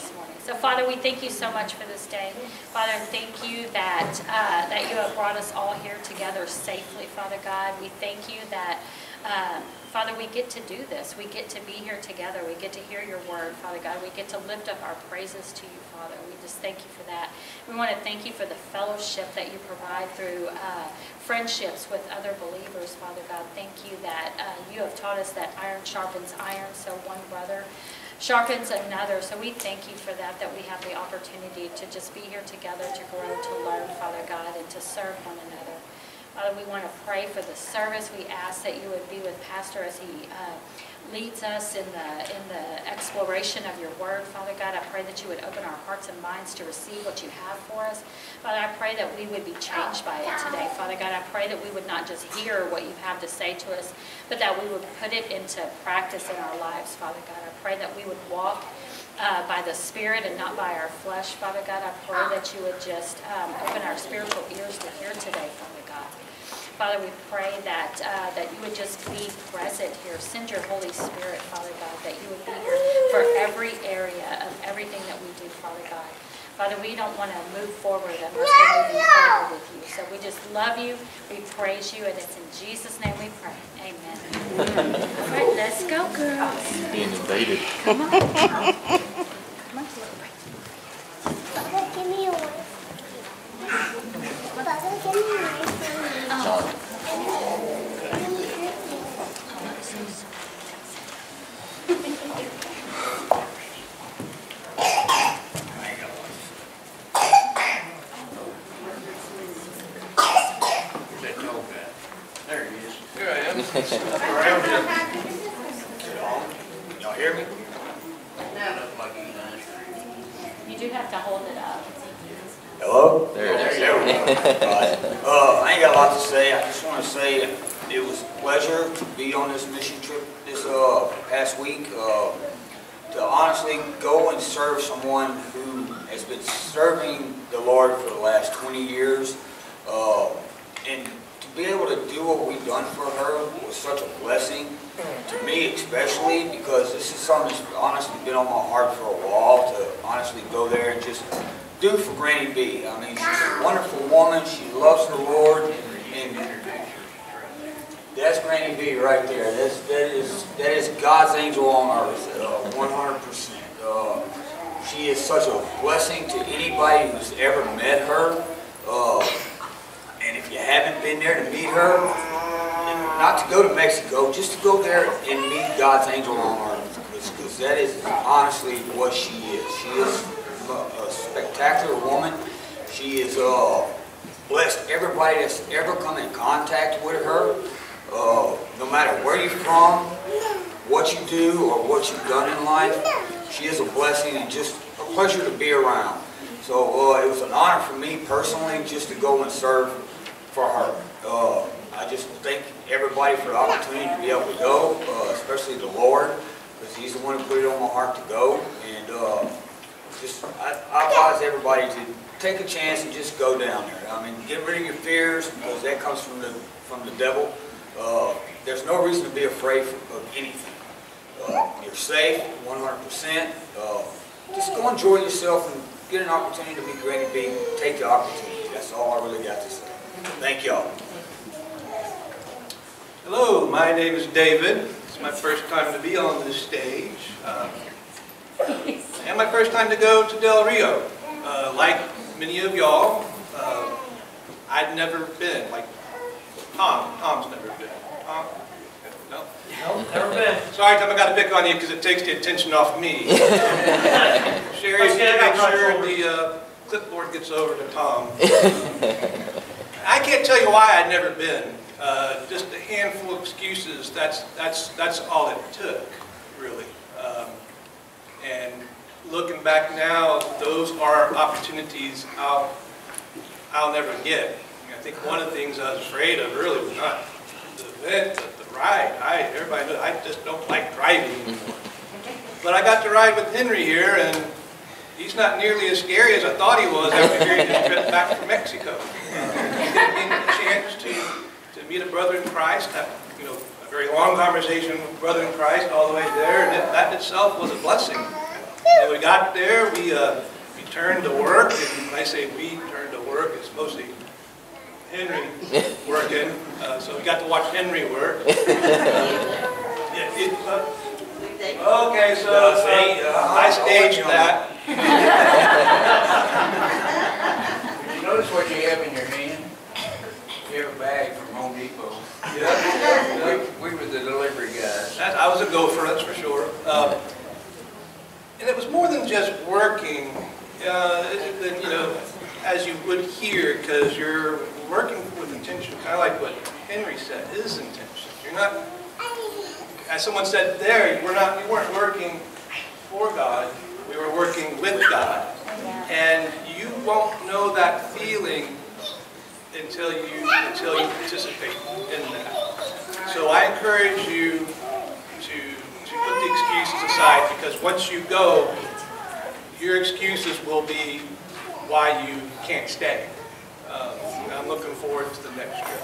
this morning. So, Father, we thank you so much for this day. Father, thank you that uh, that you have brought us all here together safely, Father God. We thank you that. Um, Father, we get to do this. We get to be here together. We get to hear your word, Father God. We get to lift up our praises to you, Father. We just thank you for that. We want to thank you for the fellowship that you provide through uh, friendships with other believers, Father God. Thank you that uh, you have taught us that iron sharpens iron, so one brother sharpens another. So we thank you for that, that we have the opportunity to just be here together, to grow, to learn, Father God, and to serve one another. Father, we want to pray for the service. We ask that you would be with Pastor as he uh, leads us in the in the exploration of your word. Father God, I pray that you would open our hearts and minds to receive what you have for us. Father, I pray that we would be changed by it today. Father God, I pray that we would not just hear what you have to say to us, but that we would put it into practice in our lives, Father God. I pray that we would walk uh, by the Spirit and not by our flesh, Father God. I pray that you would just um, open our spiritual ears to hear today, Father. Father, we pray that uh, that you would just be present here. Send your Holy Spirit, Father God, that you would be here for every area of everything that we do, Father God. Father, we don't want to move forward unless we're moving forward with you. So we just love you, we praise you, and it's in Jesus' name we pray. Amen. All right, let's go, girls. Being invaded. Come on. Come on, Papa, give me a one. Papa, give me a Y'all hear me? Answering. You do have to hold it up. Hello? There it is. There we go. Right. Uh, I ain't got a lot to say. I just want to say it was a pleasure to be on this mission trip this, uh, past week. Uh, to honestly go and serve someone who has been serving the Lord for the last 20 years. Uh, and to be able to do what we've done for her was such a blessing, to me especially, because this is something that's honestly been on my heart for a while, to honestly go there and just do for Granny B. I mean, she's a wonderful woman, she loves the Lord, and that's Granny B right there. That's, that is, that is God's angel on earth, uh, 100%. Uh, she is such a blessing to anybody who's ever met her. Uh, and if you haven't been there to meet her, not to go to Mexico, just to go there and meet God's angel on earth. Because that is honestly what she is. She is a, spectacular woman. She is uh, blessed everybody that's ever come in contact with her. Uh, no matter where you're from, what you do, or what you've done in life, she is a blessing and just a pleasure to be around. So uh, it was an honor for me personally just to go and serve for her. Uh, I just thank everybody for the opportunity to be able to go, uh, especially the Lord, because He's the one who put it on my heart to go. And uh, just, I, I advise everybody to take a chance and just go down there. I mean, get rid of your fears, because that comes from the, from the devil. Uh, there's no reason to be afraid of anything. Uh, you're safe, 100%. Uh, just go enjoy yourself and get an opportunity to meet Granny B. Take the opportunity. That's all I really got to say. Thank y'all. Hello, my name is David. It's my first time to be on this stage. Um, and my first time to go to Del Rio. Uh, like many of y'all, uh, I'd never been. Like Tom, Tom's never been. Tom? No? Nope, never been. Sorry, Tom, I got to pick on you because it takes the attention off me. Sherry, Let's make sure forward. the uh, clipboard gets over to Tom. I can't tell you why I'd never been. Uh, just a handful of excuses. That's that's that's all it took, really. Um, and looking back now, those are opportunities I'll I'll never get. I, think one of the things I was afraid of really was not the event, but the ride. I everybody knows I just don't like driving anymore. But I got to ride with Henry here, and he's not nearly as scary as I thought he was after hearing his trip back from Mexico. Uh, getting a chance to, to meet a brother in Christ, have, you know, very long conversation with brother in Christ all the way there, and it, that itself was a blessing. And we got there, we, uh, we turned to work, and when I say we turned to work, it's mostly Henry working, uh, so we got to watch Henry work. Yeah, it, uh, Okay, so uh, uh, I I'll staged let you know. that. Did you notice what you have in your hand? You have a bag from Home Depot. Yeah. We, we were the delivery guys. That, I was a gopher, that's for sure. Um, And it was more than just working, uh, it- it- you know, as you would hear, because you're working with intention, kind of like what Henry said, his intention. You're not, as someone said there, we're not, we weren't working for God, we were working with God. And you won't know that feeling until you, until you participate in that. So I encourage you to, to put the excuses aside, because once you go, your excuses will be why you can't stay. Um, I'm looking forward to the next trip.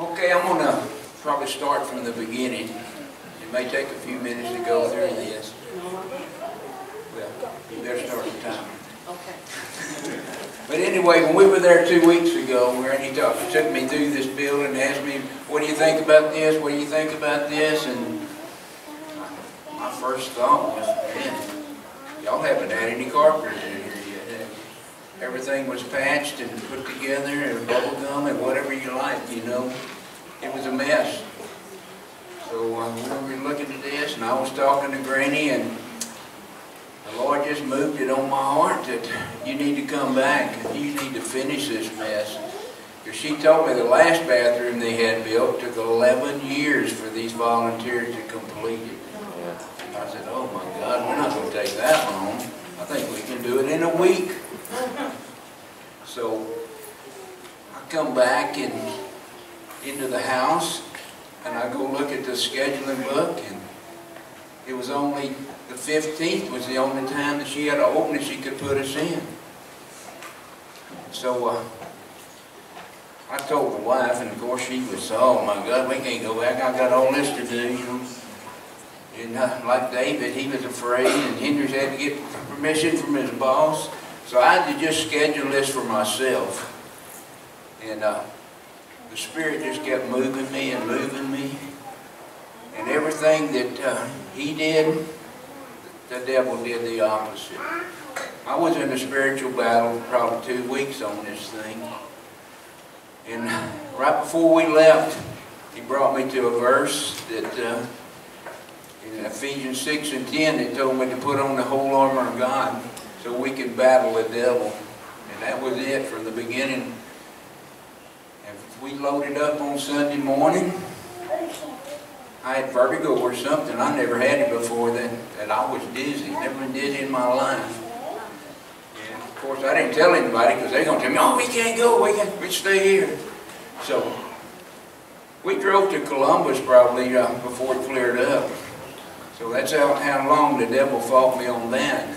Okay, I'm gonna probably start from the beginning. It may take a few minutes to go through this. You better start the timer. Okay. But anyway, when we were there two weeks ago, where he talked, took me through this building and asked me, what do you think about this? What do you think about this? And my first thought was, man, y'all haven't had any carpenters in here yet. Everything was patched and put together and bubble gum and whatever you like, you know. It was a mess. So uh, we were looking at this and I was talking to Granny and the Lord just moved it on my heart that you need to come back, you need to finish this mess. Because she told me the last bathroom they had built took 11 years for these volunteers to complete it. I said, oh my God, we're not going to take that long. I think we can do it in a week. So I come back and into the house and I go look at the scheduling book and it was only, the 15th was the only time that she had an opening she could put us in. So, uh, I told the wife, and of course she was, oh my God, we can't go back, I got all this to do, you know. And uh, like David, he was afraid, and Hendricks had to get permission from his boss. So I had to just schedule this for myself. And uh, the Spirit just kept moving me and moving me. And everything that uh, he did, the devil did the opposite. I was in a spiritual battle probably two weeks on this thing. And right before we left, he brought me to a verse that uh, in Ephesians 6 and 10, it told me to put on the whole armor of God so we could battle the devil. And that was it from the beginning. And we loaded up on Sunday morning. I had vertigo or something. I never had it before then, that I was dizzy. Never been dizzy in my life. And of course, I didn't tell anybody because they're going to tell me, oh, we can't go, we can we stay here. So we drove to Columbus probably uh, before it cleared up. So that's how, how long the devil fought me on that.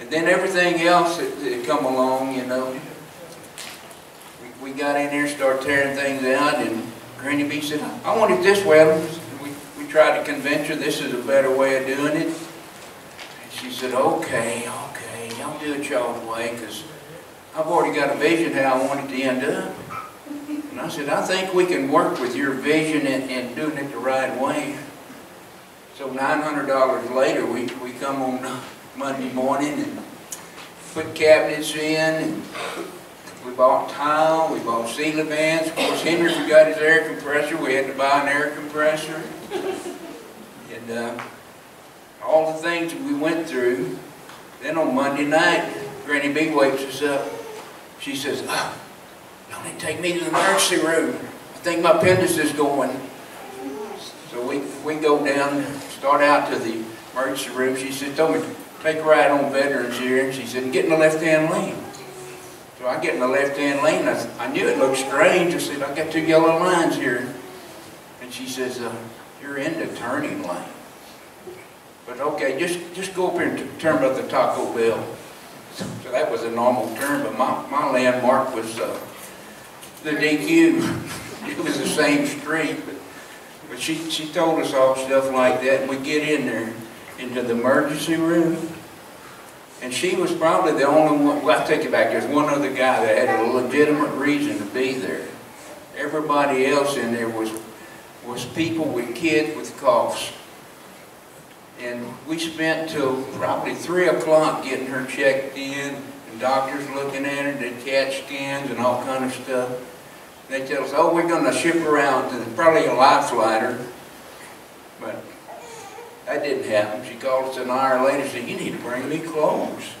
And then everything else that, that come along, you know, we, we got in there, started tearing things out, and Granny B said, I want it this way. Tried to convince her this is a better way of doing it. And she said, okay, okay, y'all do it y'all's way, because I've already got a vision how I want it to end up. And I said, I think we can work with your vision and, and doing it the right way. So $900 later, we, we come on Monday morning and put cabinets in, we bought tile, we bought ceiling fans. Of course, Henry forgot his air compressor, we had to buy an air compressor. And uh, all the things that we went through. Then on Monday night, Granny B wakes us up. She says, oh, need to take me to the emergency room. I think my appendix is going. So we, we go down, start out to the emergency room. She said, told me, take a ride on veterans here. And she said, get in the left-hand lane. So I get in the left-hand lane. I, I knew it looked strange. I said, I got two yellow lines here. And she says, uh, you're in the turning lane. But okay, just, just go up here and turn about the Taco Bell. So that was a normal turn, but my, my landmark was uh, the DQ. It was the same street, but But she, she told us all stuff like that, and we get in there, into the emergency room, and she was probably the only one, well, I take it back, there's one other guy that had a legitimate reason to be there. Everybody else in there was, was people with kids with coughs. And we spent till probably three o'clock getting her checked in, and doctors looking at her, did CAT scans and all kind of stuff. They tell us, oh, we're gonna ship her out to probably a life flighter. But that didn't happen. She called us an hour later and said, you need to bring me clothes.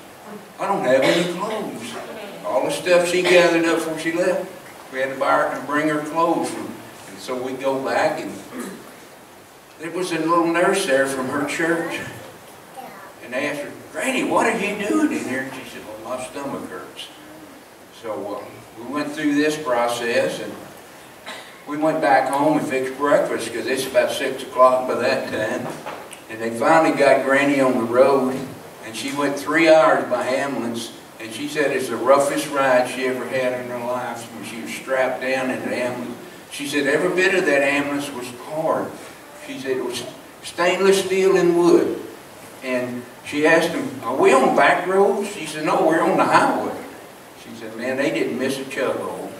I don't have any clothes. All the stuff she gathered up before she left, we had to buy her and bring her clothes. And so we go back and there was a little nurse there from her church. And they asked her, Granny, what are you doing in here? And she said, well, my stomach hurts. So uh, we went through this process and we went back home and fixed breakfast because it's about 6 o'clock by that time. And they finally got Granny on the road and she went three hours by ambulance and she said it's the roughest ride she ever had in her life when she was strapped down in the ambulance. She said every bit of that ambulance was hard. She said it was stainless steel and wood. And she asked him, are we on back roads? She said, no, we're on the highway. She said, man, they didn't miss a chug hole.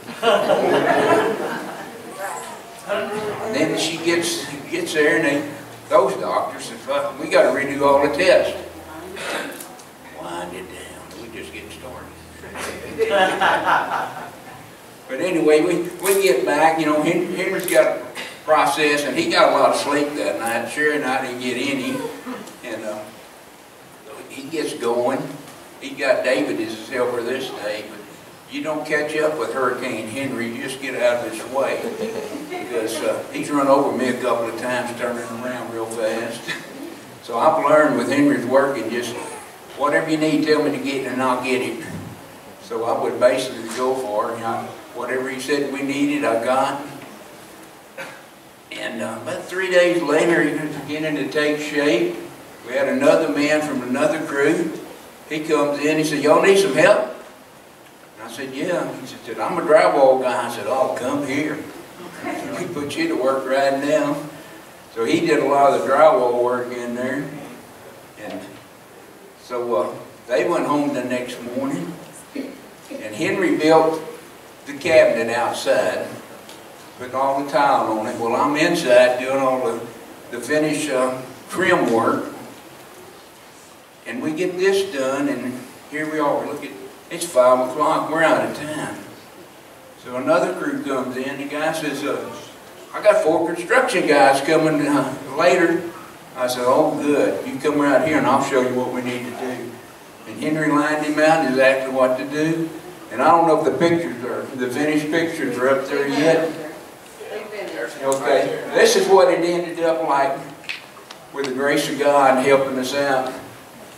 then she gets, gets there and they, those doctors said, "Fuck, we got to redo all the tests. Wind it down. We just getting started. but anyway, we, we get back, you know, Henry's got a process and he got a lot of sleep that night. Sherry and I didn't get any. And uh, he gets going. He got David as his helper this day, but you don't catch up with Hurricane Henry, you just get out of his way. Because uh, he's run over me a couple of times turning around real fast. So I've learned with Henry's working, just whatever you need, tell me to get it, and I'll get it. So I would basically go for it. You know, whatever he said we needed, I got. And uh, about three days later, he was beginning to take shape. We had another man from another crew. He comes in, he said, y'all need some help? And I said, yeah. He said, I'm a drywall guy. I said, oh, come here. We put you to work right now. So he did a lot of the drywall work in there. And so uh, they went home the next morning. And Henry built the cabinet outside, putting all the tile on it. Well, I'm inside doing all the, the finish uh, trim work. And we get this done, and here we are. Look at, it's five o'clock. We're out of time. So another crew comes in. The guy says, uh, I got four construction guys coming uh, later. I said, oh, good. You come right here and I'll show you what we need to do. And Henry lined him out exactly what to do. And I don't know if the pictures are, the finished pictures are up there yet. Okay, this is what it ended up like with the grace of God helping us out.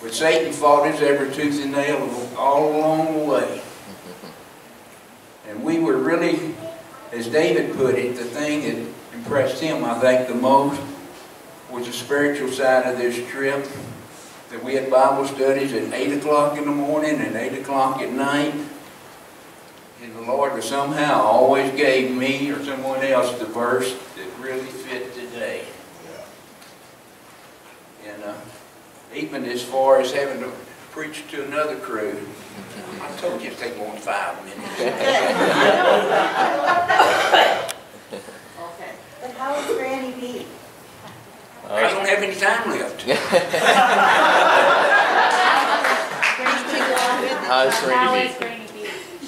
But Satan fought his every tooth and nail all along the way. And we were really, as David put it, the thing that impressed him, I think, the most was the spiritual side of this trip. That we had Bible studies at 8 o'clock in the morning and 8 o'clock at night. And the Lord somehow always gave me or someone else the verse that really fit today. And uh, even as far as having to preach to another crew, I told you it'd take more than five minutes. Okay. But how is Granny B? I don't have any time left. How's How Randy is Granny B?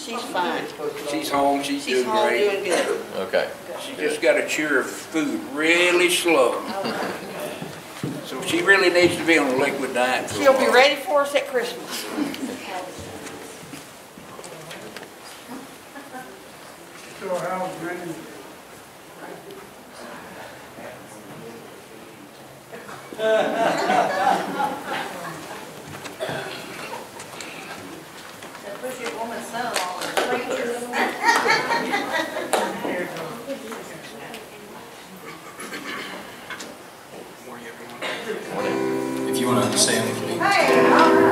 She's fine. She's home, she's She's doing home great. doing good. Okay. She just got to chew her food really slow. So she really needs to be on a liquid diet for a She'll be while. ready for us at Christmas. So how's Granny? Put your woman's son on. If you want to understand with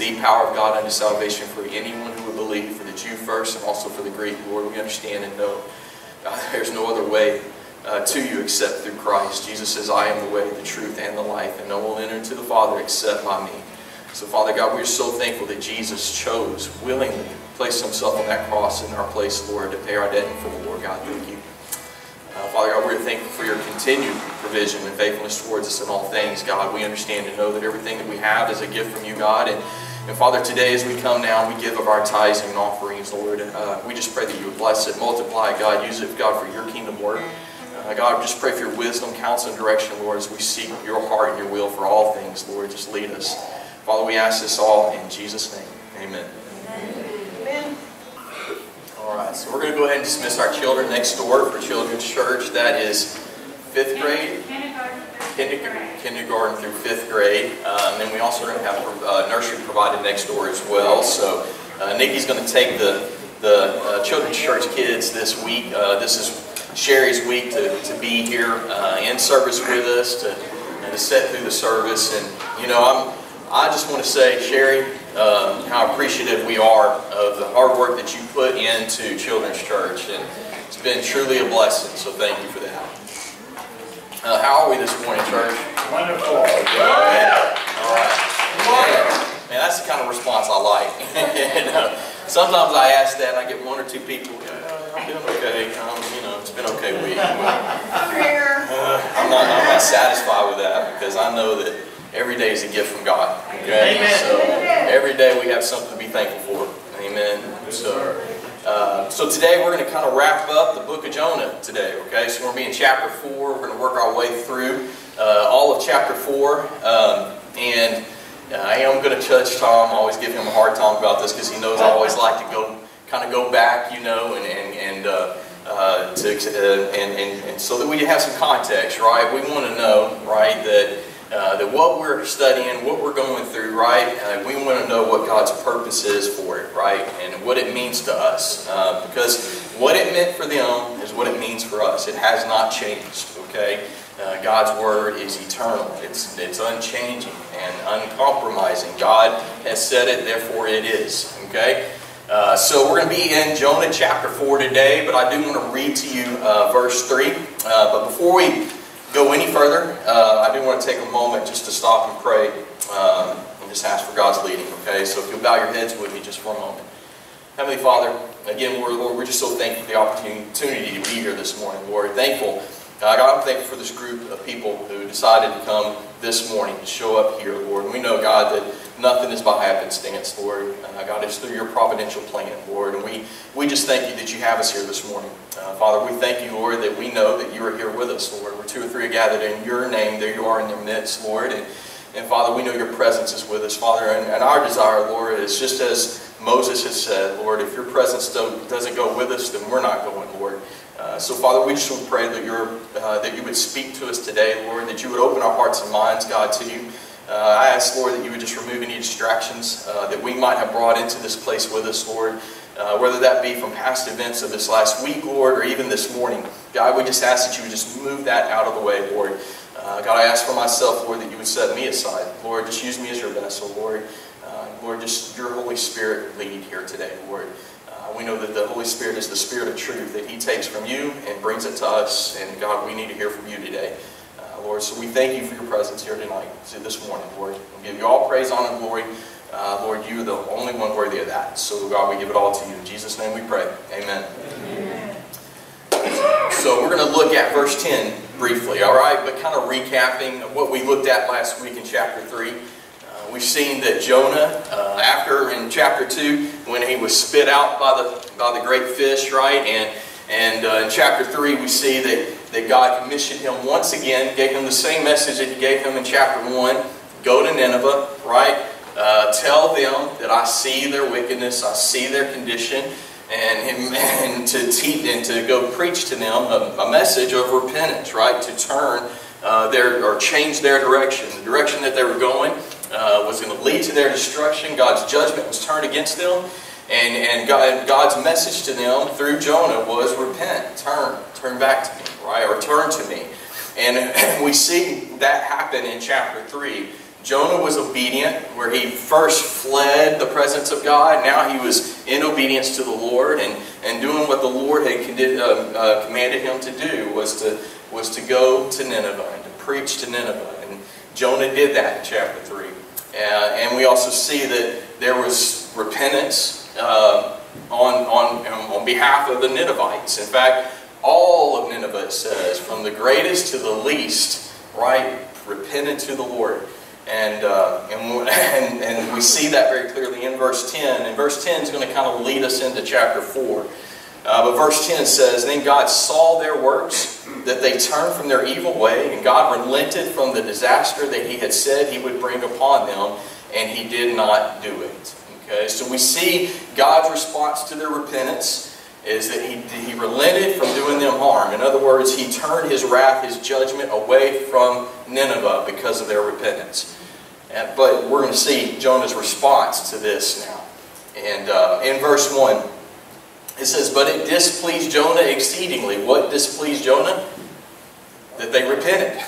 the power of God unto salvation for anyone who would believe, for the Jew first and also for the Greek. Lord, we understand and know there's no other way uh, to you except through Christ. Jesus says, I am the way, the truth, and the life, and no one will enter into the Father except by me. So, Father God, we are so thankful that Jesus chose willingly, placed himself on that cross in our place, Lord, to pay our debt in full. Lord God, thank you. Uh, Father God, we're thankful for your continued provision and faithfulness towards us in all things. God, we understand and know that everything that we have is a gift from you, God. And, and Father, today as we come now, we give of our tithes and offerings, Lord. Uh, we just pray that you would bless it, multiply God. Use it, God, for your kingdom work. Uh, God, we just pray for your wisdom, counsel, and direction, Lord, as we seek your heart and your will for all things, Lord. Just lead us. Father, we ask this all in Jesus' name. Amen. Amen. All right, so we're going to go ahead and dismiss our children next door for Children's Church. That is fifth grade, kindergarten, through fifth grade. Uh, and then we also are going to have uh, nursery provided next door as well. So uh, Nikki's going to take the, the uh, Children's Church kids this week. Uh, this is Sherry's week to, to be here uh, in service with us, to, to sit through the service. And, you know, I'm, I just want to say, Sherry, um, how appreciative we are of the hard work that you put into Children's Church. And it's been truly a blessing, so thank you for that. Uh, how are we this morning, church? Wonderful. All right. Man, man, that's the kind of response I like. you know, sometimes I ask that and I get one or two people, yeah, I'm doing okay. Um, you know, it's been okay week. But, uh, I'm, not, I'm not satisfied with that because I know that every day is a gift from God. Okay? Amen. So every day we have something to be thankful for. Amen. So, uh, so today we're going to kind of wrap up the book of Jonah today. Okay, so we're going to be in chapter four. We're going to work our way through uh, all of chapter four, um, and uh, I am going to touch Tom. Always give him a hard time about this because he knows I always like to go kind of go back, you know, and and and. Uh, uh, to, uh, and, and, and so that we have some context, right? We want to know, right, that uh, that what we're studying, what we're going through, right, uh, we want to know what God's purpose is for it, right, and what it means to us. Uh, because what it meant for them is what it means for us. It has not changed, okay? Uh, God's Word is eternal. It's, it's unchanging and uncompromising. God has said it, therefore it is, okay? Uh, so we're going to be in Jonah chapter 4 today, but I do want to read to you uh, verse 3. but before we go any further, uh, I do want to take a moment just to stop and pray um, and just ask for God's leading, okay? So if you'll bow your heads with me just for a moment. Heavenly Father, again, we're, Lord, we're just so thankful for the opportunity to be here this morning, Lord. Thankful. Uh, God, I'm thankful for this group of people who decided to come this morning to show up here, Lord. And we know, God, that nothing is by happenstance, Lord. Uh, God, it's through your providential plan, Lord. And we, we just thank you that you have us here this morning. Uh, Father, we thank you, Lord, that we know that you are here with us, Lord. Where two or three gathered in your name, there you are in their midst, Lord. And, and Father, we know your presence is with us, Father. And, and our desire, Lord, is just as Moses has said, Lord, if your presence doesn't go with us, then we're not going, Lord. Uh, so, Father, we just to pray that, you're, uh, that you would speak to us today, Lord, that you would open our hearts and minds, God, to you. Uh, I ask, Lord, that you would just remove any distractions uh, that we might have brought into this place with us, Lord, uh, whether that be from past events of this last week, Lord, or even this morning. God, we just ask that you would just move that out of the way, Lord. Uh, God, I ask for myself, Lord, that you would set me aside. Lord, just use me as your vessel, Lord. Lord, just your Holy Spirit lead here today, Lord. we know that the Holy Spirit is the Spirit of truth that He takes from you and brings it to us. And God, we need to hear from you today. Lord. So we thank you for your presence here tonight, this morning, Lord. We give you all praise, honor, and glory. Uh, Lord, you are the only one worthy of that. So, God, we give it all to you. In Jesus' name we pray. Amen. Amen. So we're going to look at verse 10 briefly, all right? But kind of recapping what we looked at last week in chapter 3. Uh, we've seen that Jonah, uh, after in chapter 2, when he was spit out by the, by the great fish, right? And, and uh, in chapter 3, we see that, that God commissioned him once again, gave him the same message that he gave him in chapter 1 go to Nineveh, right? Uh, tell them that I see their wickedness, I see their condition, and, and to teach and to go preach to them a, a message of repentance, right? To turn uh, their or change their direction. The direction that they were going uh, was going to lead to their destruction. God's judgment was turned against them, and and God, God's message to them through Jonah was repent, turn, turn back to me, right, or turn to me. And we see that happen in chapter three. Jonah was obedient, where he first fled the presence of God. Now he was in obedience to the Lord and, and doing what the Lord had uh, uh, commanded him to do was to, was to go to Nineveh and to preach to Nineveh. And Jonah did that in chapter 3. Uh, and we also see that there was repentance uh, on, on, on behalf of the Ninevites. In fact, all of Nineveh, it says, from the greatest to the least, right, repented to the Lord. And, uh, and, and, and, we see that very clearly in verse 10. And verse 10 is going to kind of lead us into chapter 4. Uh, but verse 10 says, Then God saw their works, that they turned from their evil way, and God relented from the disaster that he had said he would bring upon them, and he did not do it. Okay, so we see God's response to their repentance is that he, he relented from doing them harm. In other words, he turned his wrath, his judgment away from Nineveh because of their repentance. And, but we're going to see Jonah's response to this now. And uh, in verse 1, it says, But it displeased Jonah exceedingly. What displeased Jonah? That they repented.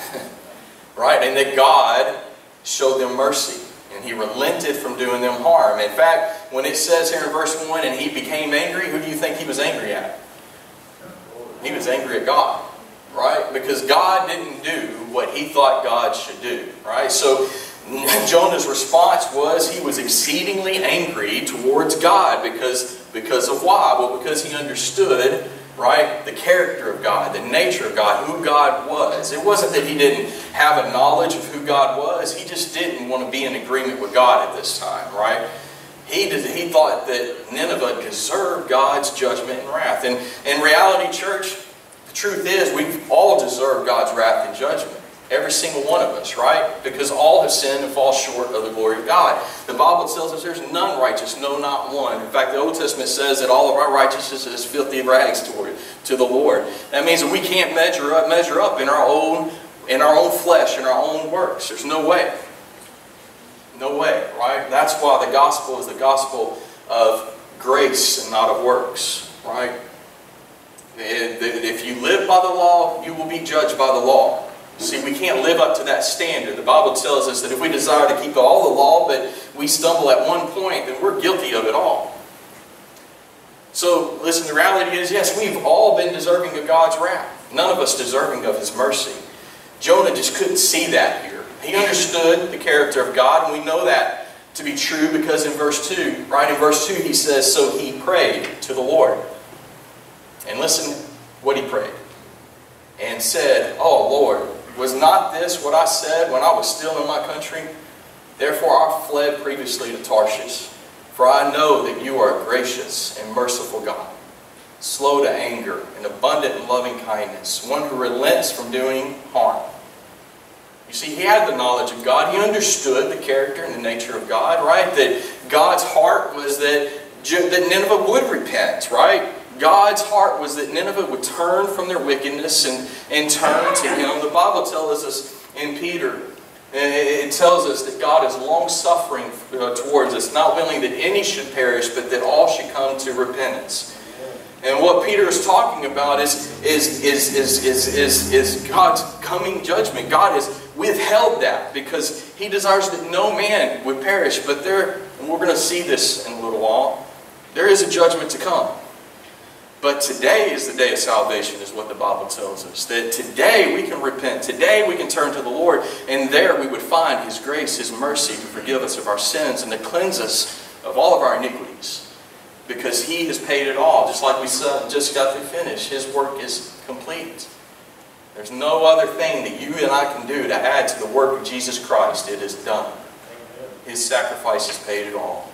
right? And that God showed them mercy he relented from doing them harm. In fact, when it says here in verse 1, and he became angry, who do you think he was angry at? He was angry at God, right? Because God didn't do what he thought God should do, right? So Jonah's response was he was exceedingly angry towards God because, because of why? Well, because he understood right? The character of God, the nature of God, who God was. It wasn't that he didn't have a knowledge of who God was. He just didn't want to be in agreement with God at this time, right? He, did, he thought that Nineveh deserved God's judgment and wrath. And in reality, church, the truth is we all deserve God's wrath and judgment. Every single one of us, right? Because all have sinned and fall short of the glory of God. The Bible tells us there's none righteous, no, not one. In fact, the Old Testament says that all of our righteousness is filthy rags toward to the Lord. That means that we can't measure up, measure up in our own in our own flesh, in our own works. There's no way. No way, right? That's why the gospel is the gospel of grace and not of works, right? If you live by the law, you will be judged by the law. See, we can't live up to that standard. The Bible tells us that if we desire to keep all the law, but we stumble at one point, then we're guilty of it all. So, listen, the reality is, yes, we've all been deserving of God's wrath. None of us deserving of His mercy. Jonah just couldn't see that here. He understood the character of God, and we know that to be true because in verse 2, right in verse 2, he says, So he prayed to the Lord. And listen what he prayed. And said, Oh Lord, was not this what I said when I was still in my country? Therefore I fled previously to Tarshish, for I know that you are a gracious and merciful God, slow to anger and abundant in loving kindness, one who relents from doing harm. You see, he had the knowledge of God. He understood the character and the nature of God, right? That God's heart was that, that Nineveh would repent, right? God's heart was that Nineveh would turn from their wickedness and, and turn to Him. The Bible tells us in Peter, it tells us that God is long-suffering uh, towards us, not willing that any should perish, but that all should come to repentance. And what Peter is talking about is, is, is, is, is, is, is God's coming judgment. God has withheld that because He desires that no man would perish. But there, and we're going to see this in a little while, there is a judgment to come. But today is the day of salvation, is what the Bible tells us. That today we can repent. Today we can turn to the Lord. And there we would find His grace, His mercy to forgive us of our sins and to cleanse us of all of our iniquities. Because He has paid it all. Just like we just got to finish. His work is complete. There's no other thing that you and I can do to add to the work of Jesus Christ. It is done. his sacrifices paid it all.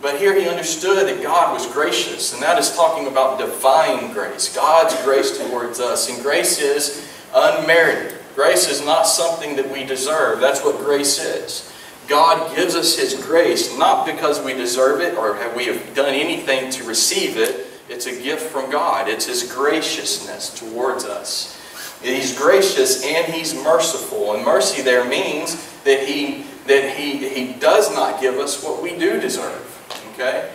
But here he understood that God was gracious, and that is talking about divine grace, God's grace towards us. And grace is unmerited. Grace is not something that we deserve. That's what grace is. God gives us His grace not because we deserve it or have we have done anything to receive it. It's a gift from God. It's His graciousness towards us. He's gracious and He's merciful. And mercy there means that He that He He does not give us what we do deserve. Okay?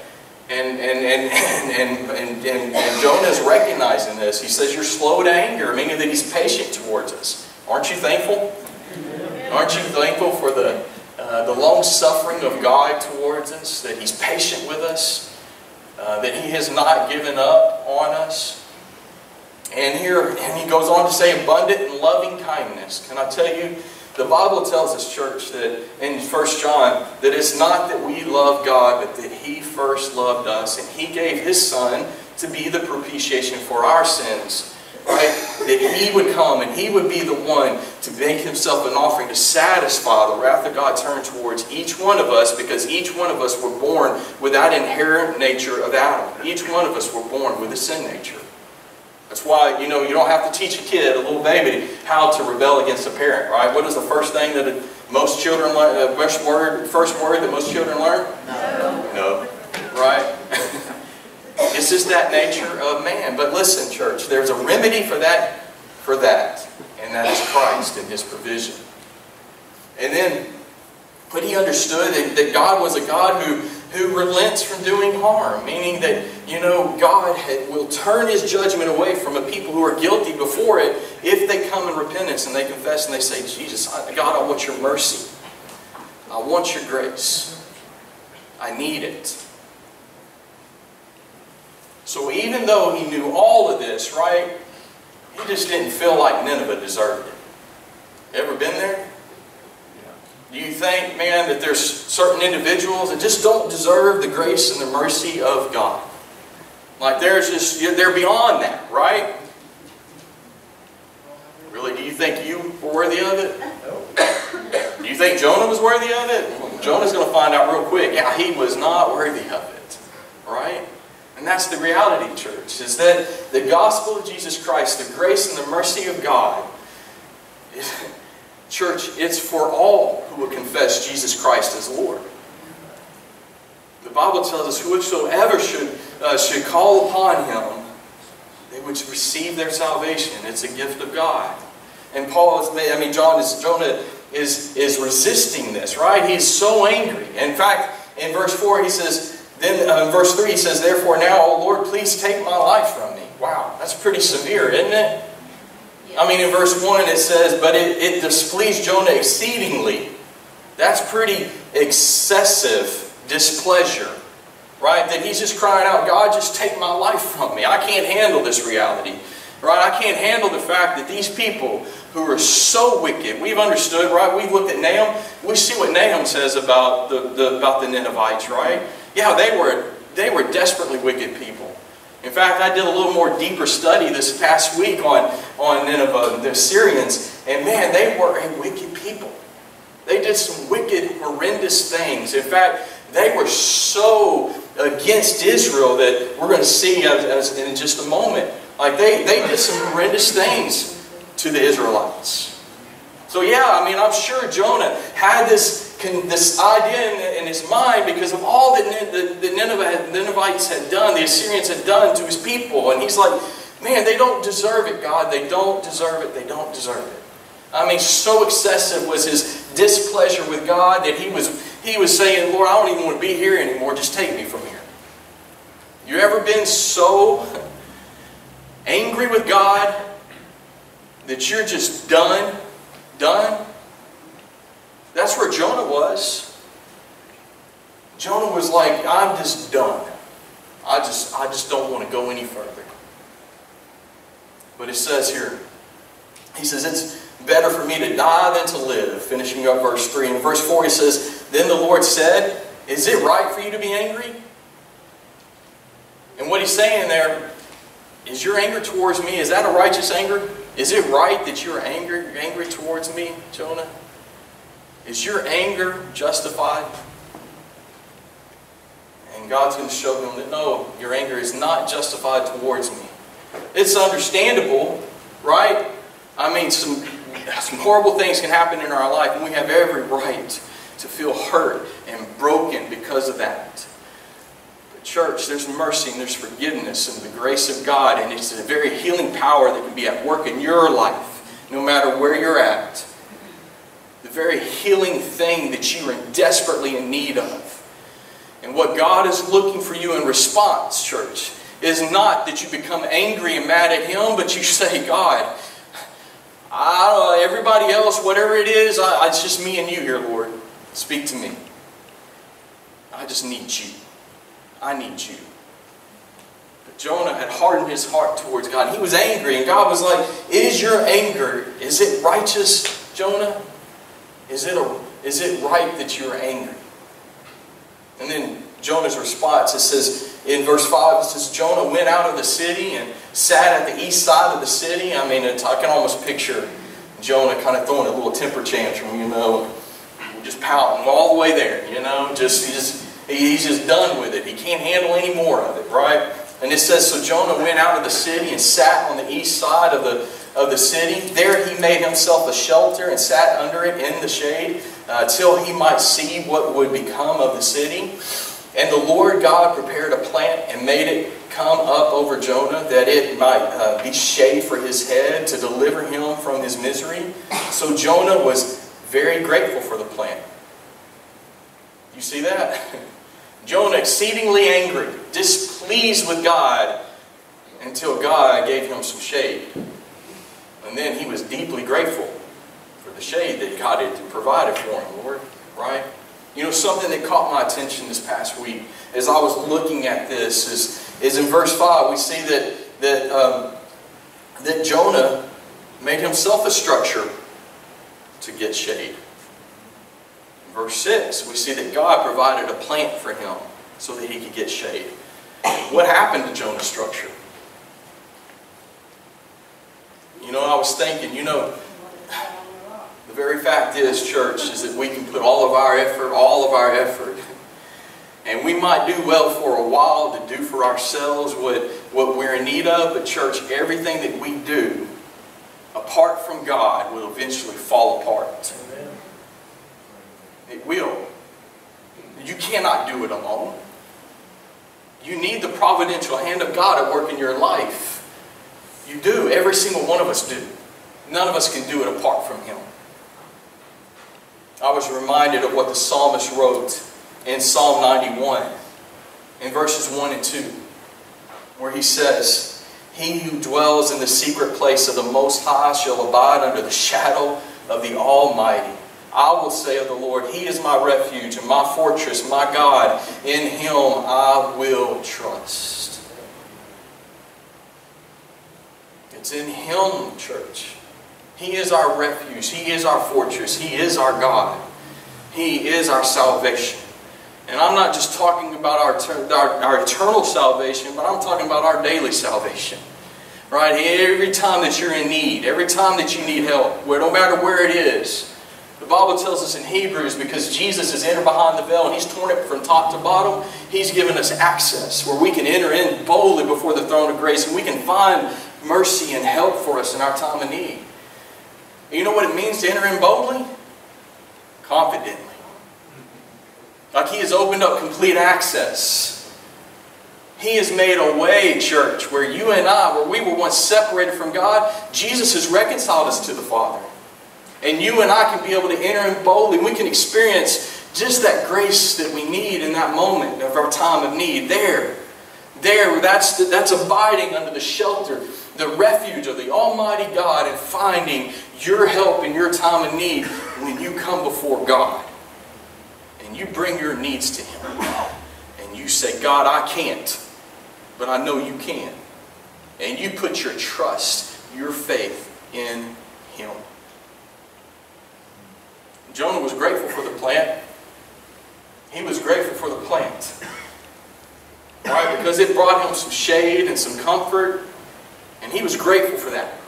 And, and, and, and, and, and, and Jonah is recognizing this. He says, You're slow to anger, meaning that he's patient towards us. Aren't you thankful? Aren't you thankful for the, uh, the long suffering of God towards us, that he's patient with us, uh, that he has not given up on us? And here, and he goes on to say, abundant and loving kindness. Can I tell you, the Bible tells us, church, that in 1 John, that it's not that we love God, but that He first loved us, and He gave His Son to be the propitiation for our sins. Right? That He would come and He would be the one to make Himself an offering to satisfy the wrath of God turned towards each one of us, because each one of us were born with that inherent nature of Adam. Each one of us were born with a sin nature. That's why, you know, you don't have to teach a kid, a little baby, how to rebel against a parent, right? What is the first thing that most children learn, the uh, first word, first word that most children learn? No. No. Right? it's just that nature of man. But listen, church, there's a remedy for that, for that, and that is Christ and His provision. And then, but he understood that, that God was a God who who relents from doing harm, meaning that, you know, God will turn his judgment away from a people who are guilty before it if they come in repentance and they confess and they say, Jesus, God, I want your mercy. I want your grace. I need it. So even though he knew all of this, right, he just didn't feel like Nineveh deserved it. Ever been there? Do you think, man, that there's certain individuals that just don't deserve the grace and the mercy of God? Like there's just, they're beyond that, right? Really, do you think you were worthy of it? No. Do you think Jonah was worthy of it? Well, Jonah's going to find out real quick. Yeah, he was not worthy of it, right? And that's the reality, church, is that the gospel of Jesus Christ, the grace and the mercy of God, is, Church, it's for all who will confess Jesus Christ as Lord. The Bible tells us whosoever should, uh, should call upon Him, they would receive their salvation. It's a gift of God. And Paul is, I mean, John is, Jonah is, is resisting this, right? He's so angry. In fact, in verse 4, he says, then uh, in verse 3, he says, Therefore now, O Lord, please take my life from me. Wow, that's pretty severe, isn't it? I mean, in verse 1 it says, But it, it displeased Jonah exceedingly. That's pretty excessive displeasure, right? That he's just crying out, God, just take my life from me. I can't handle this reality, right? I can't handle the fact that these people who are so wicked, we've understood, right? We've looked at Nahum. We see what Nahum says about the, the, about the Ninevites, right? Yeah, they were, they were desperately wicked people. In fact, I did a little more deeper study this past week on, on Nineveh, uh, the Assyrians, and man, they were a wicked people. They did some wicked, horrendous things. In fact, they were so against Israel that we're going to see as in just a moment. Like they, they did some horrendous things to the Israelites. So yeah, I mean, I'm sure Jonah had this, this idea in, in his mind because of all that the, the Nineveh, Ninevites had done, the Assyrians had done to his people. And he's like, man, they don't deserve it, God. They don't deserve it. They don't deserve it. I mean, so excessive was his displeasure with God that he was, he was saying, Lord, I don't even want to be here anymore. Just take me from here. You ever been so angry with God that you're just done? Done? That's where Jonah was. Jonah was like, I'm just done. I just, I just don't want to go any further. But it says here, he says, it's better for me to die than to live. Finishing up verse 3. And verse 4 he says, Then the Lord said, Is it right for you to be angry? And what he's saying there, is your anger towards me, is that a righteous anger? Is it right that you're angry, angry towards me, Jonah? Is your anger justified? And God's going to show them that no, your anger is not justified towards me. It's understandable, right? I mean, some, some horrible things can happen in our life, and we have every right to feel hurt and broken because of that. But, church, there's mercy and there's forgiveness and the grace of God, and it's a very healing power that can be at work in your life, no matter where you're at. Very healing thing that you are desperately in need of. And what God is looking for you in response, church, is not that you become angry and mad at Him, but you say, God, I everybody else, whatever it is, I, it's just me and you here, Lord. Speak to me. I just need you. I need you. But Jonah had hardened his heart towards God. He was angry, and God was like, Is your anger, is it righteous, Jonah? Is it, a, is it right that you're angry? And then Jonah's response, it says in verse 5, it says, Jonah went out of the city and sat at the east side of the city. I mean, I can almost picture Jonah kind of throwing a little temper tantrum, you know, just pouting all the way there, you know, just, just he's just done with it. He can't handle any more of it, right? And it says, so Jonah went out of the city and sat on the east side of the, of the city. There he made himself a shelter and sat under it in the shade uh, till he might see what would become of the city. And the Lord God prepared a plant and made it come up over Jonah that it might uh, be shade for his head to deliver him from his misery. So Jonah was very grateful for the plant. You see that? Jonah exceedingly angry, displeased with God, until God gave him some shade. And then he was deeply grateful for the shade that God had provided for him, Lord. Right? You know, something that caught my attention this past week as I was looking at this is, is in verse 5, we see that, that, um, that Jonah made himself a structure to get shade. In verse 6, we see that God provided a plant for him so that he could get shade. What happened to Jonah's structure? You know, I was thinking, you know, the very fact is, church, is that we can put all of our effort, all of our effort, and we might do well for a while to do for ourselves what, what we're in need of, but church, everything that we do apart from God will eventually fall apart. It will. You cannot do it alone. You need the providential hand of God at work in your life. Every single one of us do. None of us can do it apart from Him. I was reminded of what the psalmist wrote in Psalm 91 in verses 1 and 2, where he says, He who dwells in the secret place of the Most High shall abide under the shadow of the Almighty. I will say of the Lord, He is my refuge and my fortress, my God. In Him I will trust. It's in Him, church. He is our refuge. He is our fortress. He is our God. He is our salvation. And I'm not just talking about our, our, our eternal salvation, but I'm talking about our daily salvation. Right? Every time that you're in need, every time that you need help, where no matter where it is, the Bible tells us in Hebrews because Jesus has entered behind the veil and He's torn it from top to bottom, He's given us access where we can enter in boldly before the throne of grace and we can find mercy and help for us in our time of need. And you know what it means to enter in boldly? Confidently. Like He has opened up complete access. He has made a way, church, where you and I, where we were once separated from God, Jesus has reconciled us to the Father. And you and I can be able to enter in boldly. We can experience just that grace that we need in that moment of our time of need. There. There, that's, that's abiding under the shelter, the refuge of the Almighty God and finding your help in your time of need when you come before God. And you bring your needs to Him. And you say, God, I can't, but I know you can. And you put your trust, your faith in Him. Jonah was grateful for the plant. He was grateful for the plant. Right? Because it brought him some shade and some comfort. And he was grateful for that.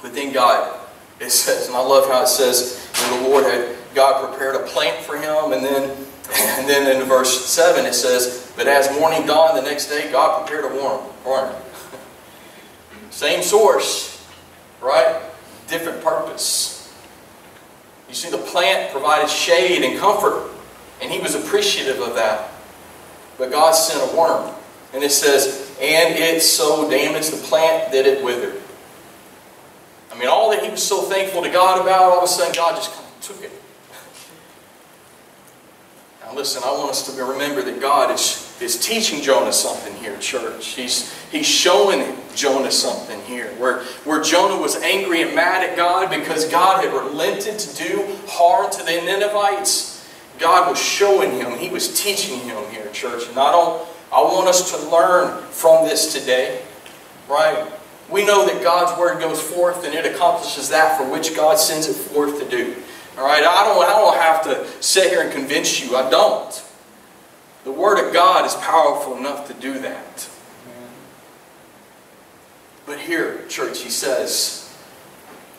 But then God, it says, and I love how it says, and the Lord had God prepared a plant for him. And then, and then in verse 7 it says, But as morning dawned the next day, God prepared a worm. worm. Same source, right? Different purpose. You see, the plant provided shade and comfort, and he was appreciative of that. But God sent a worm. And it says, and it so damaged the plant that it withered. I mean, all that he was so thankful to God about, all of a sudden God just kind of took it. Now listen, I want us to remember that God is, is teaching Jonah something here, church. He's, he's showing Jonah something here. Where, where Jonah was angry and mad at God because God had relented to do harm to the Ninevites, God was showing him, He was teaching him here, church. I don't I want us to learn from this today, right? We know that God's Word goes forth and it accomplishes that for which God sends it forth to do. All right, I don't, I don't have to sit here and convince you. I don't. The Word of God is powerful enough to do that. But here, church, he says,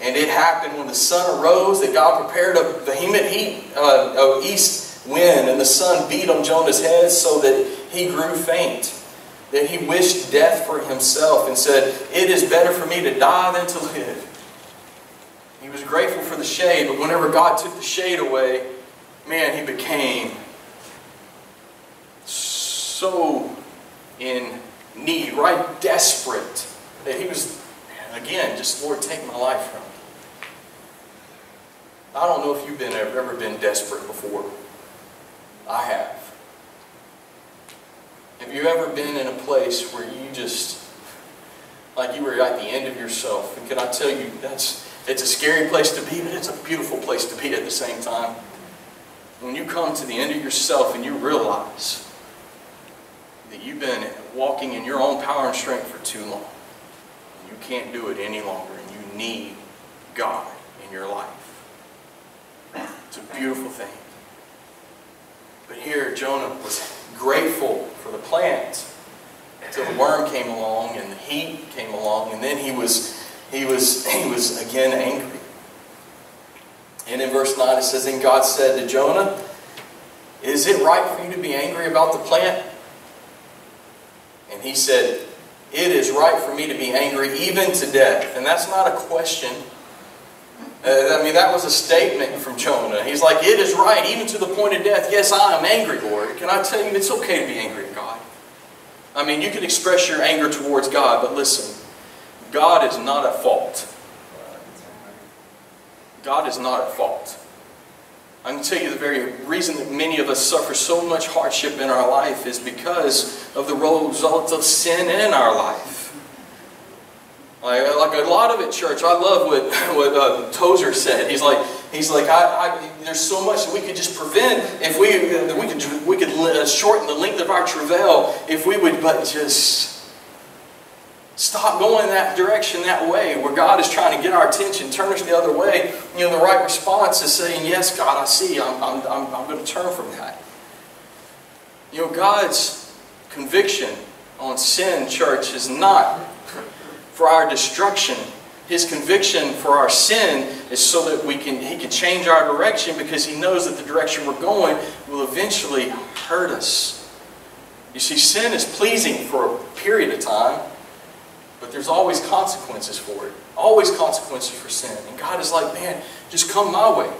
and it happened when the sun arose that God prepared a vehement heat, uh, east wind, and the sun beat on Jonah's head so that he grew faint. That he wished death for himself and said, It is better for me to die than to live. He was grateful for the shade, but whenever God took the shade away, man, he became so in need, right? Desperate. That he was, again, just, Lord, take my life from me. I don't know if you've been ever been desperate before. I have. Have you ever been in a place where you just, like you were at the end of yourself? And can I tell you, that's it's a scary place to be, but it's a beautiful place to be at the same time. When you come to the end of yourself and you realize that you've been walking in your own power and strength for too long. You can't do it any longer, and you need God in your life. It's a beautiful thing. But here, Jonah was grateful for the plant until the worm came along and the heat came along, and then he was he was he was again angry. And in verse 9 it says, Then God said to Jonah, Is it right for you to be angry about the plant? And he said, It is right for me to be angry even to death. And that's not a question. Uh, I mean, that was a statement from Jonah. He's like, It is right, even to the point of death. Yes, I am angry, Lord. Can I tell you, it's okay to be angry at God. I mean, you can express your anger towards God, but listen, God is not at fault. God is not at fault. I can tell you the very reason that many of us suffer so much hardship in our life is because of the results of sin in our life. Like, like a lot of it, church. I love what what uh, Tozer said. He's like, he's like, I, I, there's so much that we could just prevent if we we could we could uh, shorten the length of our travail if we would but just Stop going in that direction, that way, where God is trying to get our attention, turn us the other way. You know, the right response is saying, Yes, God, I see. I'm, I'm, I'm, I'm going to turn from that. You know, God's conviction on sin, church, is not for our destruction. His conviction for our sin is so that we can He can change our direction because He knows that the direction we're going will eventually hurt us. You see, sin is pleasing for a period of time. But there's always consequences for it. Always consequences for sin. And God is like, man, just come my way.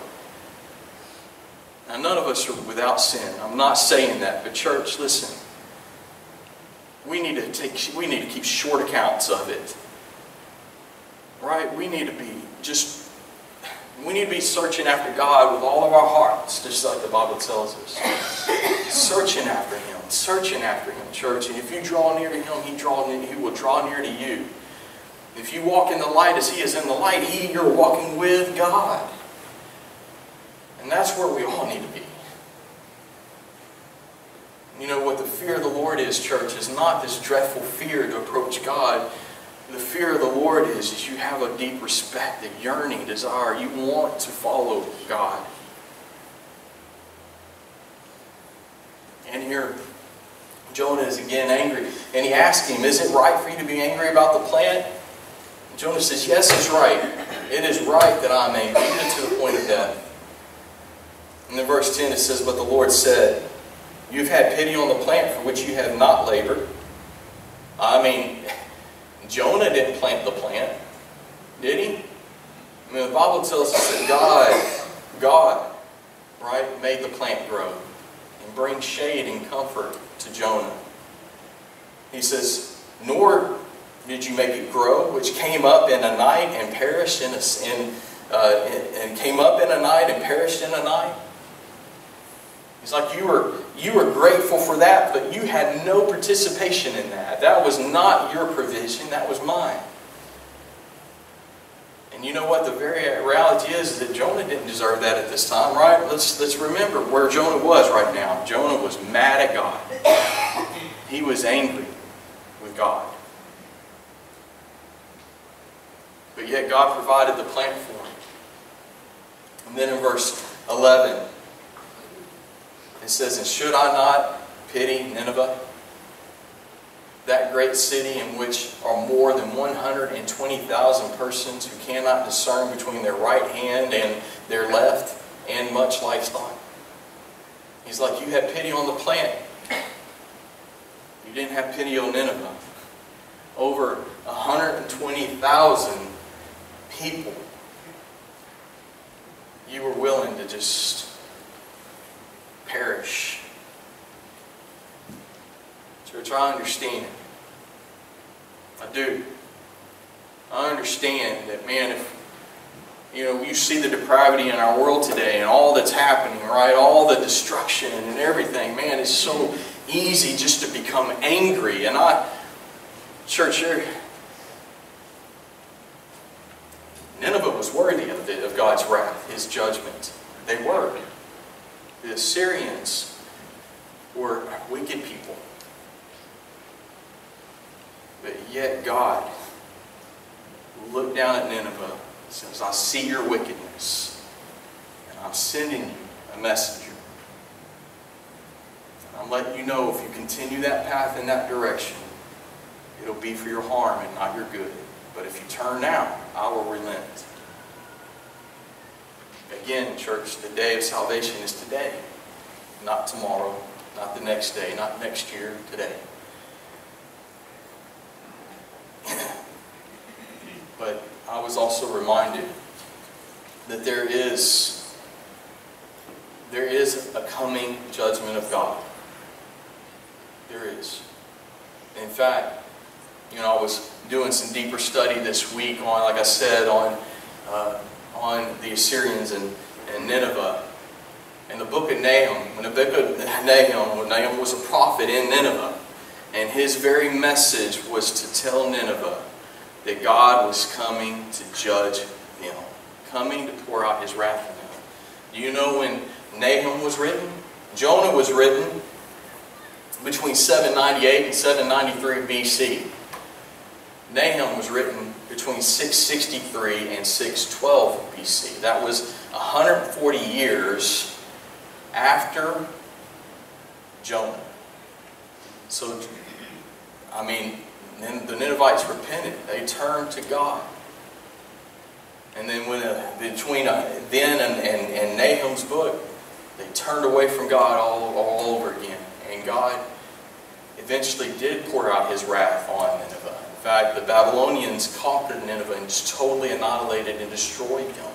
Now, none of us are without sin. I'm not saying that. But church, listen. We need to take we need to keep short accounts of it. Right? We need to be just we need to be searching after God with all of our hearts, just like the Bible tells us. searching after Him searching after Him, church. And if you draw near to Him, He, draw near, he will draw near to you. If you walk in the light as He is in the light, he, you're walking with God. And that's where we all need to be. You know what the fear of the Lord is, church, is not this dreadful fear to approach God. The fear of the Lord is, is you have a deep respect, a yearning, desire. You want to follow God. And here, Jonah is again angry. And he asks him, Is it right for you to be angry about the plant? And Jonah says, Yes, it's right. It is right that I'm angry, even to the point of death. And in verse 10 it says, But the Lord said, You've had pity on the plant for which you have not labored. I mean, Jonah didn't plant the plant, did he? I mean, the Bible tells us that God, God, right, made the plant grow and bring shade and comfort to Jonah. He says, Nor did you make it grow, which came up in a night and perished in a, in, uh, and came up in a night and perished in a night. It's like you were you were grateful for that, but you had no participation in that. That was not your provision, that was mine. And you know what? The very reality is, that Jonah didn't deserve that at this time, right? Let's, let's remember where Jonah was right now. Jonah was mad at God. He was angry with God. But yet God provided the plant for him. And then in verse 11, it says, And should I not pity Nineveh, that great city in which are more than 120,000 persons who cannot discern between their right hand and their left, and much livestock? He's like, You had pity on the plant. You didn't have pity on Nineveh. Over 120,000 people. You were willing to just perish. Church, I understand. I do. I understand that, man, if you know, you see the depravity in our world today and all that's happening, right? All the destruction and everything, man, it's so easy just to become angry. And I, church, Nineveh was worthy of, the, of God's wrath, His judgment. They were. The Assyrians were wicked people. But yet God looked down at Nineveh and says, I see your wickedness, and I'm sending you a messenger. And I'm letting you know if you continue that path in that direction, it'll be for your harm and not your good. But if you turn now, I will relent. Again, church, the day of salvation is today, not tomorrow, not the next day, not next year, today. but I was also reminded that there is there is a coming judgment of God. There is. In fact, you know, I was doing some deeper study this week on, like I said, on uh, on the Assyrians and, and Nineveh. In the book of Nahum, when the book of Nahum, when Nahum was a prophet in Nineveh, and his very message was to tell Nineveh that God was coming to judge them, coming to pour out his wrath on them. Do you know when Nahum was written? Jonah was written between 798 and 793 BC. Nahum was written between 663 and 612 BC. That was 140 years after Jonah. So, I mean, then the Ninevites repented. They turned to God. And then when uh, between uh, then and, and, and Nahum's book, they turned away from God all, all over again. And God eventually did pour out his wrath on Nineveh. Fact, the Babylonians conquered Nineveh and just totally annihilated and destroyed them.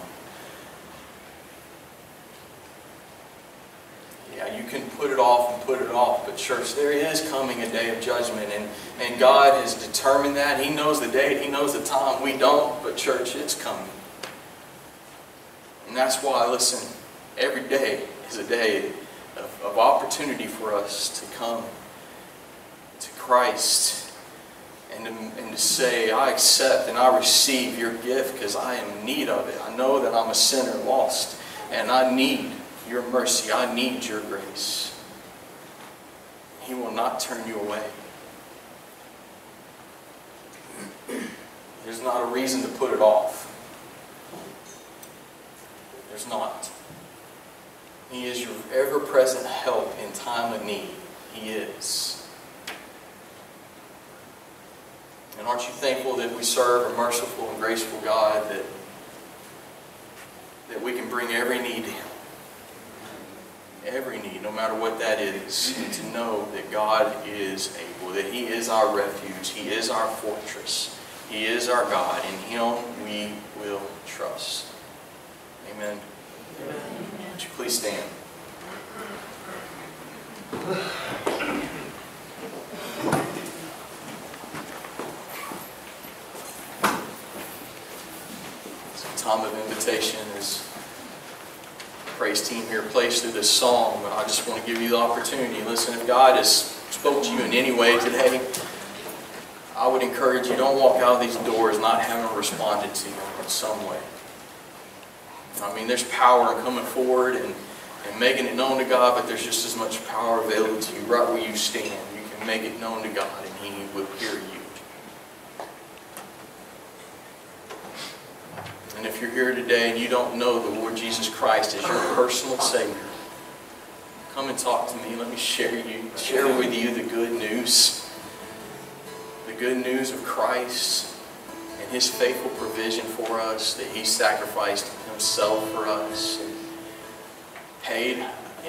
Yeah, you can put it off and put it off, but church, there is coming a day of judgment, and, and God has determined that. He knows the date, He knows the time. We don't, but church, it's coming. And that's why, listen, every day is a day of, of opportunity for us to come to Christ and to, and to say, I accept and I receive your gift because I am in need of it. I know that I'm a sinner lost and I need your mercy. I need your grace. He will not turn you away. There's not a reason to put it off. There's not. He is your ever present help in time of need. He is. And aren't you thankful that we serve a merciful and graceful God that, that we can bring every need to Him? every need, no matter what that is, and to know that God is able, that He is our refuge, He is our fortress, He is our God. In Him we will trust. Amen. Would you please stand? Time of invitation as praise team here plays through this song, but I just want to give you the opportunity. Listen, if God has spoke to you in any way today, I would encourage you, don't walk out of these doors not having responded to Him in some way. I mean, there's power in coming forward and, and making it known to God, but there's just as much power available to you right where you stand. You can make it known to God and He will hear you. And if you're here today and you don't know the Lord Jesus Christ as your personal Savior, come and talk to me. Let me share you, share with you the good news. The good news of Christ and His faithful provision for us, that He sacrificed Himself for us and paid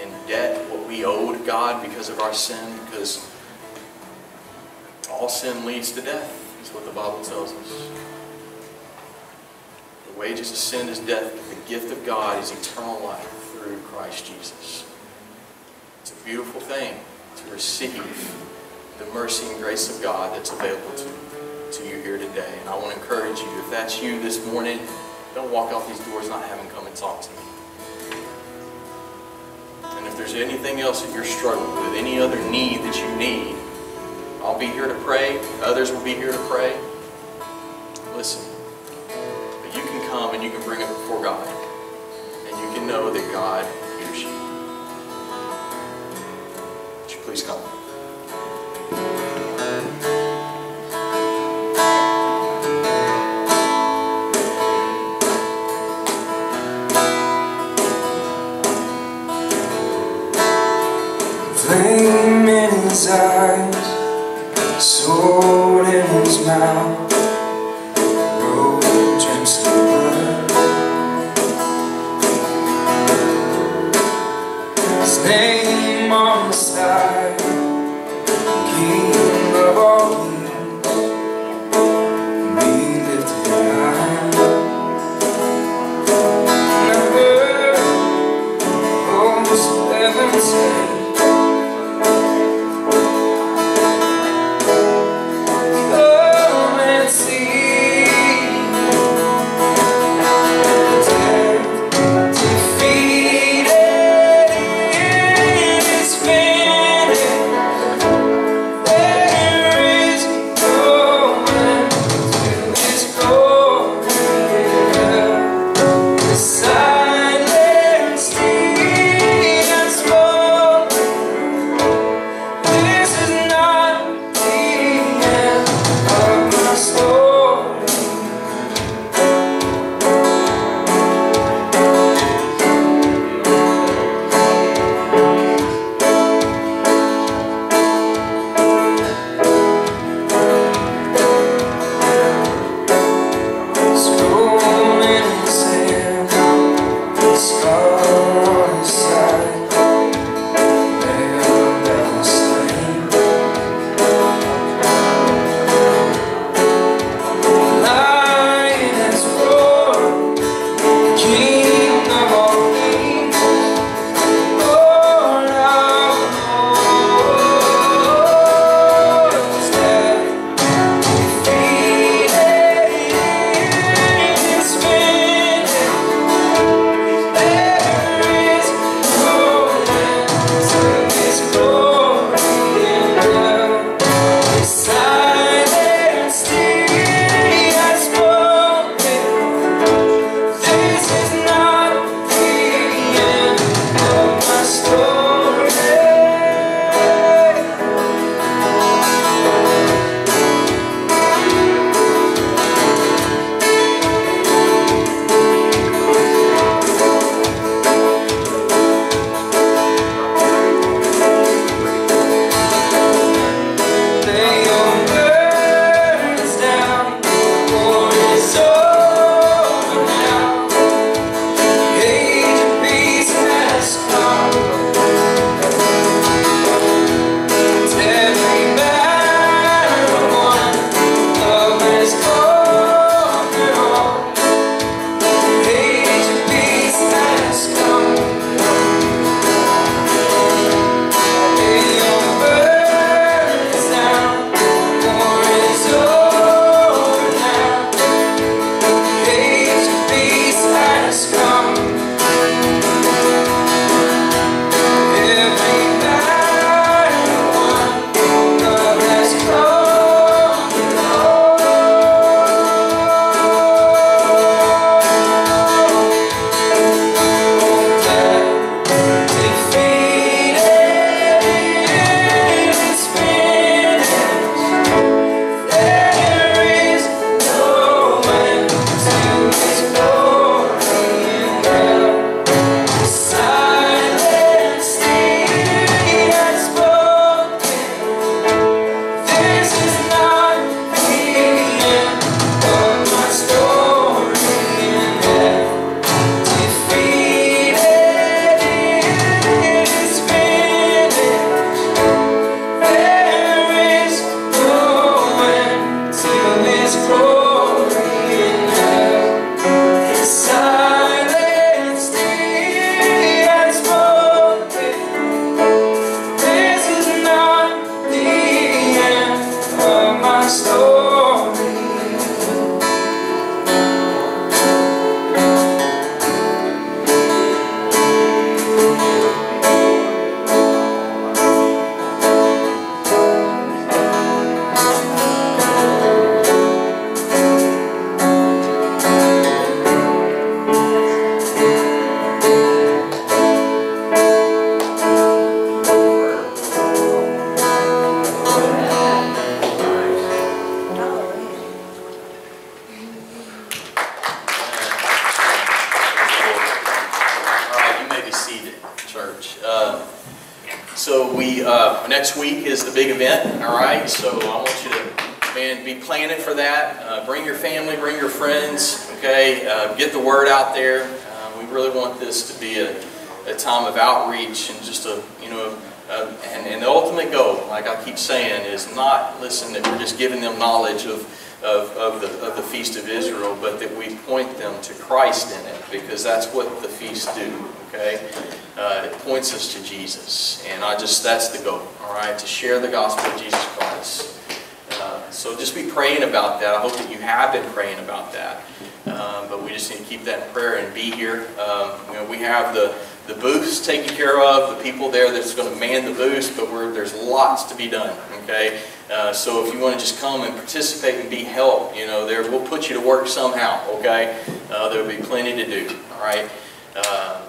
in debt what we owed God because of our sin, because all sin leads to death, is what the Bible tells us. The wages of sin is death, but the gift of God is eternal life through Christ Jesus. It's a beautiful thing to receive the mercy and grace of God that's available to, to you here today. And I want to encourage you, if that's you this morning, don't walk out these doors not having come and talk to me. And if there's anything else that you're struggling with, any other need that you need, I'll be here to pray. Others will be here to pray. Listen, come and you can bring it before God. And you can know that God hears you. Would you please come? There. Uh, we really want this to be a, a time of outreach and just a you know. Uh, and, and the ultimate goal, like I keep saying, is not listen that we're just giving them knowledge of of, of, the, of the Feast of Israel, but that we point them to Christ in it, because that's what the feasts do, okay? Uh, it points us to Jesus, and I just, that's the goal, all right, to share the gospel of Jesus Christ. So just be praying about that. I hope that you have been praying about that. Um, but we just need to keep that in prayer and be here. Um, you know, we have the, the booths taken care of, the people there that's going to man the booths, but there's lots to be done, okay? Uh, so if you want to just come and participate and be help, you know, there we'll put you to work somehow, okay? Uh, there'll be plenty to do, all right? Uh,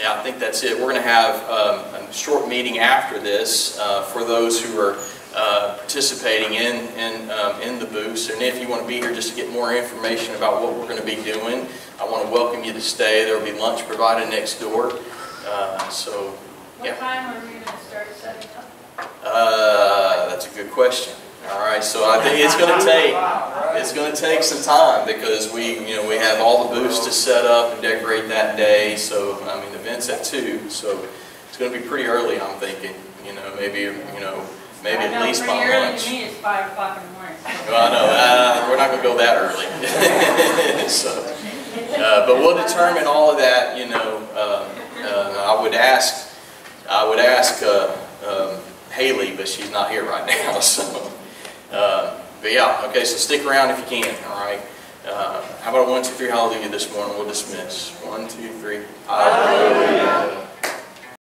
yeah, I think that's it. We're going to have um, a short meeting after this uh, for those who are uh, participating in in, um, in the booths. And if you want to be here just to get more information about what we're going to be doing, I want to welcome you to stay. There will be lunch provided next door. Uh, so, What yeah. time are we going to start setting up? Uh, that's a good question. All right, so I think it's going to take it's going to take some time because we you know we have all the booths to set up and decorate that day. So I mean the event's at two, so it's going to be pretty early. I'm thinking, you know, maybe you know maybe at least by early lunch. to me is five o'clock in the morning. so- Well, I know, uh, we're not gonna go that early. So, uh, but we'll determine all of that, you know, uh, uh, I would ask, I would ask, uh, um, Haley, but she's not here right now, so. Uh, but yeah, okay, so stick around if you can, all right? Uh, how about a one, two, three, hallelujah this morning, we'll dismiss. One, two, three. Hallelujah.